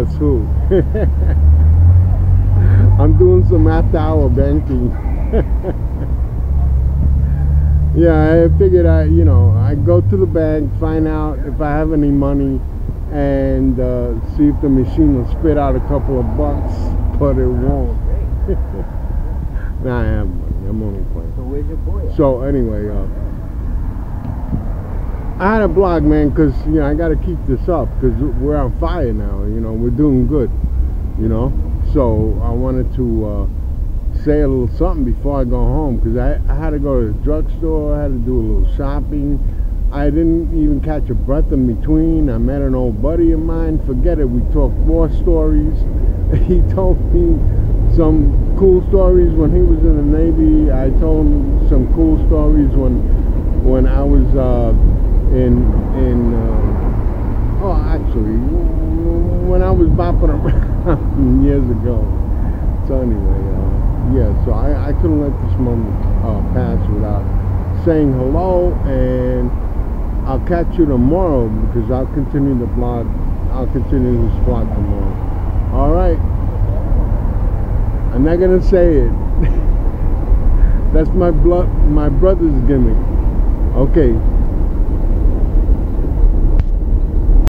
That's who. I'm doing some after hour banking. yeah, I figured I, you know, I go to the bank, find out if I have any money, and uh, see if the machine will spit out a couple of bucks, but it won't. nah, I have money. I'm only playing. So where's your boy? So anyway, uh, I had a blog, man, because you know I got to keep this up because we're on fire now. You know, we're doing good. You know, so I wanted to uh, say a little something before I go home because I, I had to go to the drugstore. I had to do a little shopping. I didn't even catch a breath in between. I met an old buddy of mine. Forget it. We talked war stories. He told me some cool stories when he was in the Navy. I told him some cool stories when when I was uh, in in uh, oh actually when I was bopping around years ago. So anyway, uh, yeah. So I, I couldn't let this moment uh, pass without saying hello and I'll catch you tomorrow because I'll continue the blog. I'll continue this blog tomorrow. All right. I'm not gonna say it. That's my blood, my brother's gimmick. Okay.